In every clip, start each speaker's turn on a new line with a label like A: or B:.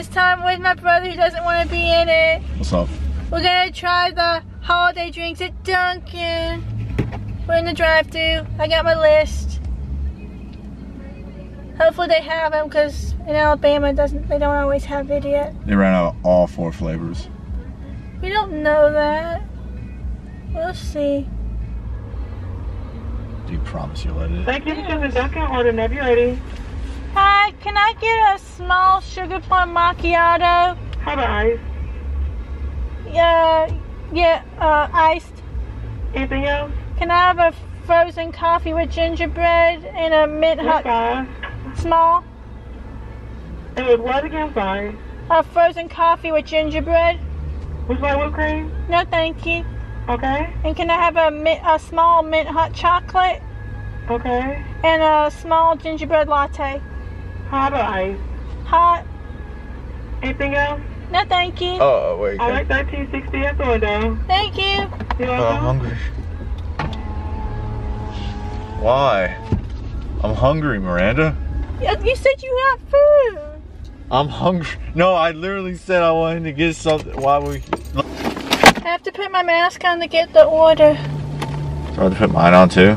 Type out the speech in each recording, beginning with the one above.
A: This time with my brother who doesn't want to be in it.
B: What's up?
A: We're gonna try the holiday drinks at Dunkin'. We're in the drive-thru. I got my list. Hopefully they have them because in Alabama doesn't they don't always have it yet.
B: They ran out of all four flavors.
A: We don't know that. We'll see.
B: Do you promise you'll edit it?
C: Thank you for choosing Dunkin' order whenever you're ready.
A: Hi, can I get a small sugar plum macchiato?
C: How about ice?
A: Yeah, yeah, uh, iced.
C: Anything else?
A: Can I have a frozen coffee with gingerbread and a mint hot small?
C: And with what again? Sorry.
A: A frozen coffee with gingerbread?
C: Which one whipped cream?
A: No, thank you.
C: Okay.
A: And can I have a mint, a small mint hot chocolate
C: Okay.
A: and a small gingerbread latte?
C: How about ice?
A: Hot?
C: Anything else?
A: No, thank you.
B: Oh, oh wait.
C: I like 1360 at the window.
A: Thank you.
C: You're
B: Oh, I'm hungry. Why? I'm hungry, Miranda.
A: You you said you had food.
B: I'm hungry. No, I literally said I wanted to get something. Why we?
A: I have to put my mask on to get the order.
B: So I have to put mine on too.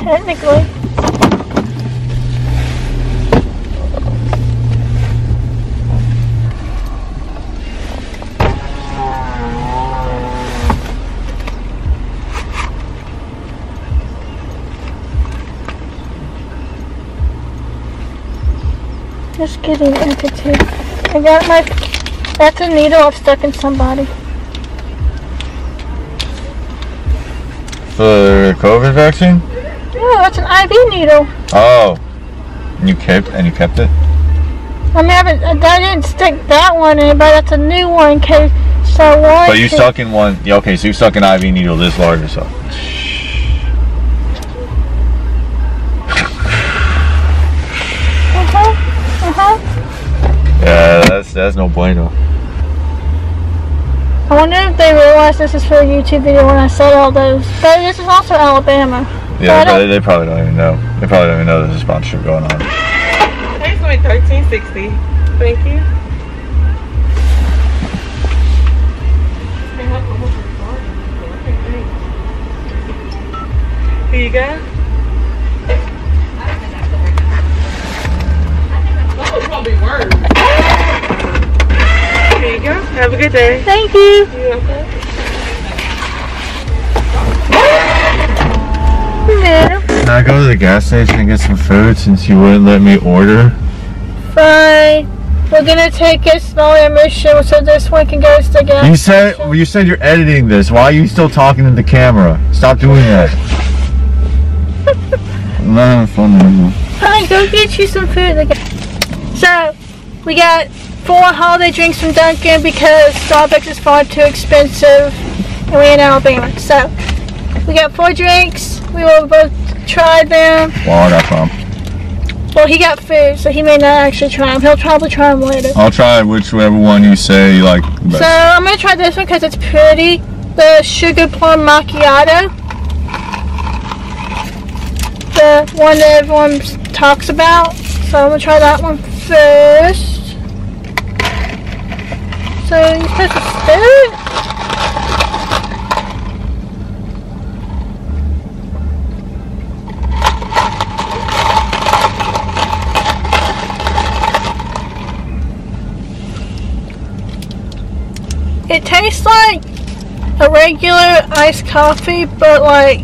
A: Technically. Just kidding, entity. I got my. That's a needle I've stuck in somebody.
B: For COVID vaccine?
A: Oh, that's an IV needle.
B: Oh, and you kept and you kept it.
A: I mean, I, haven't, I didn't stick that one in, but that's a new one in case so want
B: But you stuck in one. Yeah, okay, so you stuck an IV needle this large or so. Yeah, that's that's no bueno.
A: I wonder if they realize this is for a YouTube video when I said all those. But this is also Alabama.
B: Yeah,
A: But I
B: they, they probably don't even know. They probably don't even know there's a sponsorship going on.
C: Thanks, like 1360. Thank you. Here you go. Have a good day.
A: Thank you. Yeah.
B: Can I go to the gas station and get some food since you wouldn't let me order?
A: Fine. We're gonna take a small intermission so this one can go to the gas
B: You said
A: station.
B: you said you're editing this. Why are you still talking to the camera? Stop doing that. I'm not having fun anymore.
A: Fine, go get you some food. at So, we got four holiday drinks from Dunkin' because Starbucks is far too expensive and we're in Alabama. So, we got four drinks. We will both try them.
B: Water.com.
A: Well, he got food, so he may not actually try them. He'll probably try them later.
B: I'll try whichever one you say you like the
A: So. I'm gonna try this one because it's pretty. The sugar plum macchiato. The one that everyone talks about. So I'm gonna try that one first. So you're supposed to it. It tastes like a regular iced coffee, but like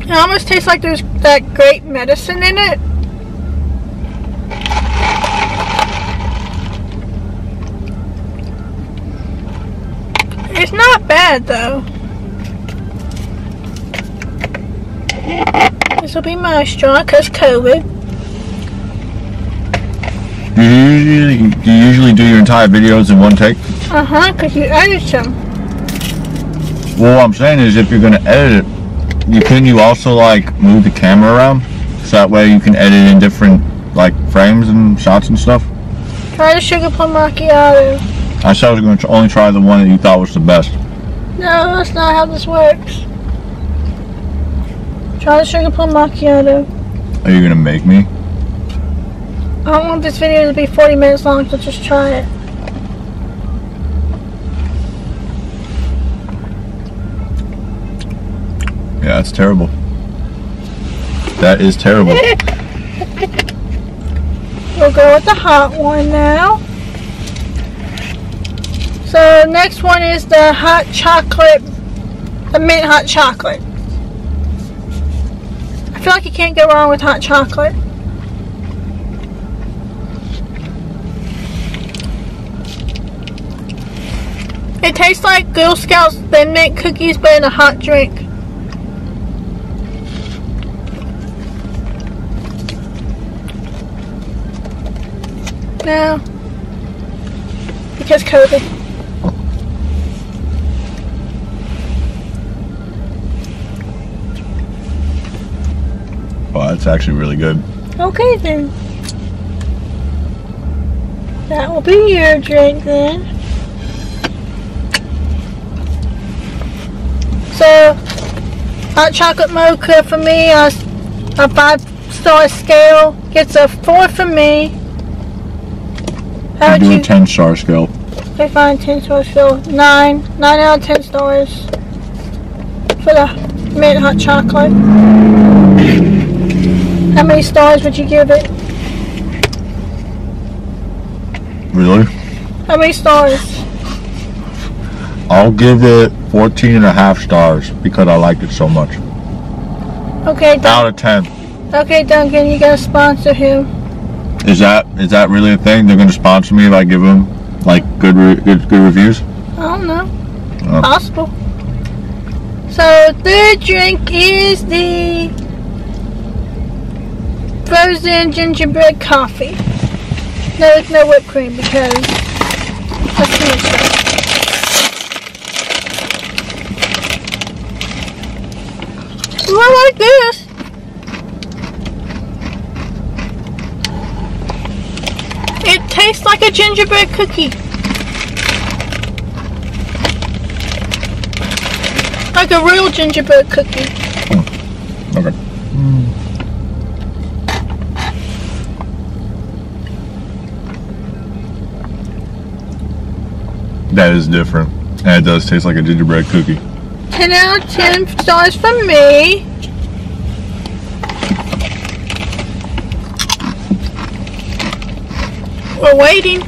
A: it almost tastes like there's that great medicine in it. It's not bad though. This will be my straw because COVID.
B: Do you usually do you usually do your entire videos in one take?
A: Uh huh, because you edit them.
B: Well, what I'm saying is, if you're gonna edit it, you couldn't you also like move the camera around so that way you can edit in different like frames and shots and stuff.
A: Try the sugar plum macchiato.
B: I said I was going to only try the one that you thought was the best.
A: No, that's not how this works. Try the sugar plum macchiato.
B: Are you gonna make me?
A: I don't want this video to be 40 minutes long, so just try it.
B: Yeah, it's terrible. That is terrible.
A: We'll go with the hot one now. So next one is the hot chocolate, the mint hot chocolate. I feel like you can't go wrong with hot chocolate. It tastes like Girl Scouts Thin Mint cookies, but in a hot drink. No. Because COVID.
B: Wow, that's actually really good.
A: Okay then. That will be your drink then. So, hot chocolate mocha for me, a, a five star scale gets a four for me. How would
B: do
A: you?
B: a 10 star scale.
A: Okay, fine, 10 stars, scale. 9. 9 out of 10 stars for the mint hot chocolate. How many stars would you give it?
B: Really?
A: How many stars?
B: I'll give it 14 and a half stars because I liked it so much.
A: Okay, Dun-
B: Out of 10.
A: okay, Dunkin', you gotta sponsor him.
B: Is that is that really a thing? They're gonna sponsor me if I give them like good re- good good reviews?
A: I don't know.
B: Oh.
A: Possible. So, third drink is the frozen gingerbread coffee. No, there's no whipped cream because that's too much. Ooh, I like this. It tastes like a gingerbread cookie. Like a real gingerbread cookie.
B: Okay. That is different. And it does taste like a gingerbread cookie.
A: 10 out of 10 stars from me. We're waiting.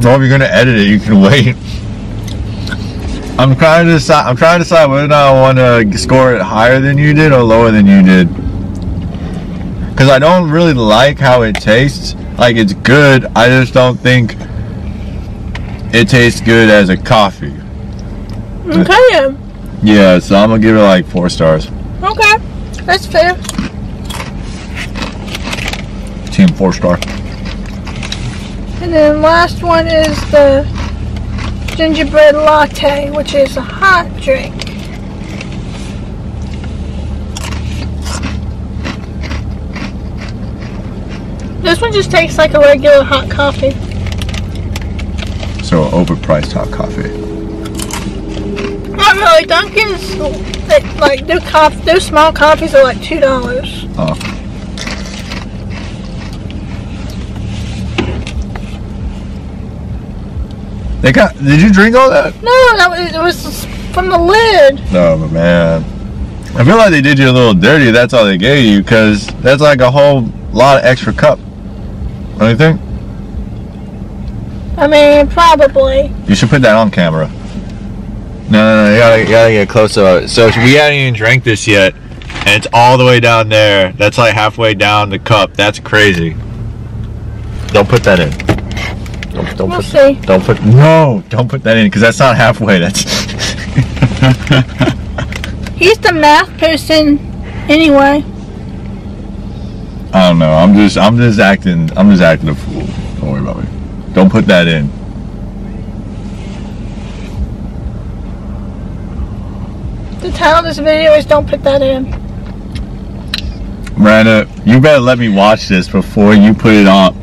B: Well, if you're gonna edit it, you can wait. I'm trying to decide. I'm trying to decide whether or not I want to score it higher than you did or lower than you did. Because I don't really like how it tastes. Like it's good. I just don't think it tastes good as a coffee.
A: Okay.
B: Yeah, so I'm gonna give it like four stars.
A: Okay. That's fair.
B: Team four star.
A: And then last one is the gingerbread latte, which is a hot drink. This one just tastes like a regular hot coffee.
B: So overpriced hot coffee.
A: Not really. Dunkin's like their coffee, their small coffees are like two dollars.
B: Oh. They got. Did you drink all that?
A: No, that was it was from the lid.
B: No, but man. I feel like they did you a little dirty. That's all they gave you, because that's like a whole lot of extra cup. Think?
A: I mean, probably.
B: You should put that on camera. No, no, no. You gotta, you gotta get close to it. So we haven't even drank this yet, and it's all the way down there. That's like halfway down the cup. That's crazy. Don't put that in. Don't, don't
A: We'll
B: put.
A: see.
B: Don't put. No, don't put that in, because that's not halfway. That's.
A: He's the math person, anyway.
B: I don't know. I'm just. I'm just acting. I'm just acting a fool. Don't worry about me. Don't put that in.
A: The title of this video is "Don't Put That In."
B: Miranda, you better let me watch this before you put it on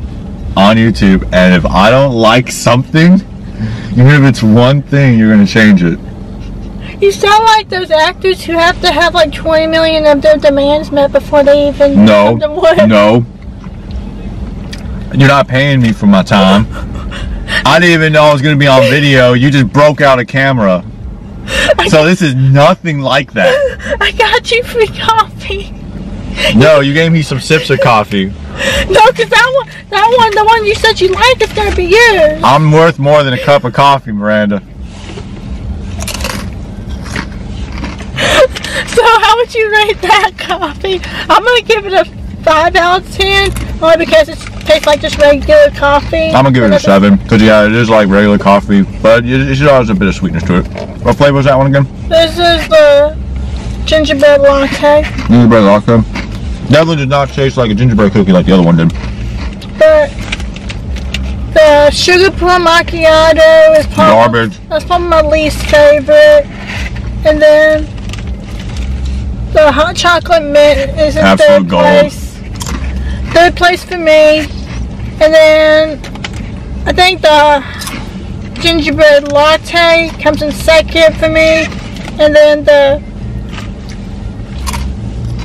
B: on YouTube. And if I don't like something, Even if it's one thing, you're gonna change it.
A: You sound like those actors who have to have like 20 million of their demands met before they even
B: No. No. You're not paying me for my time. I didn't even know I was gonna be on video. You just broke out a camera. So this is nothing like that.
A: I got you free coffee.
B: No, you gave me some sips of coffee.
A: No, because that one, that one, the one you said you liked is going to be yours.
B: I'm worth more than a cup of coffee, Miranda.
A: So how would you rate that coffee? I'm going to give it a 5 out of 10, only because it tastes like just regular coffee.
B: I'm gonna give it a seven because yeah, it is like regular coffee, but it, it should always a bit of sweetness to it. What flavor is that one again?
A: This is the gingerbread latte.
B: Gingerbread latte. Definitely does not taste like a gingerbread cookie like the other one did.
A: But the sugar plum macchiato is probably
B: Garbage.
A: that's probably my least favorite. And then the hot chocolate mint is in
B: Absolute
A: third
B: gold.
A: place. Third place for me. And then I think the gingerbread latte comes in second for me. And then the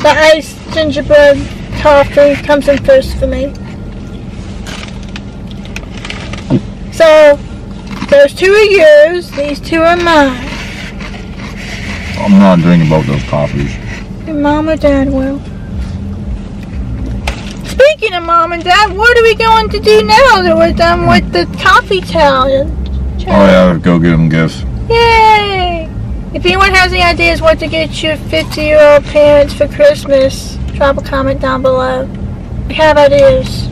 A: the iced gingerbread coffee comes in first for me. So those two are yours, these two are mine.
B: I'm not drinking both those coffees.
A: And mom or dad will. Speaking of mom and dad, what are we going to do now that we're done with the coffee challenge?
B: Oh yeah, go get them gifts.
A: Yay! If anyone has any ideas what to get your 50 year old parents for Christmas, drop a comment down below. We have ideas,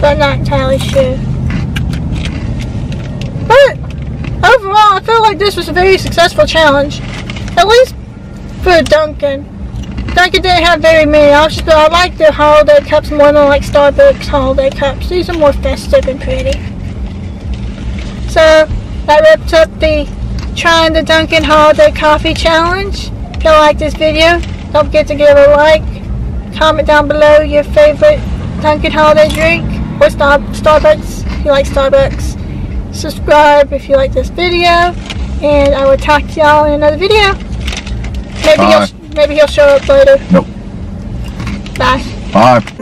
A: but not entirely sure. But overall, I feel like this was a very successful challenge, at least for Dunkin'. Dunkin' didn't have very many options, but I like the holiday cups more than like Starbucks holiday cups. These are more festive and pretty. So that wraps up the trying the Dunkin' Holiday Coffee Challenge. If you like this video, don't forget to give a like. Comment down below your favorite Dunkin' Holiday drink or Star- Starbucks if you like Starbucks. Subscribe if you like this video, and I will talk to y'all in another video. Maybe
B: Bye.
A: he'll maybe he'll show up later.
B: Nope.
A: Bye.
B: Bye.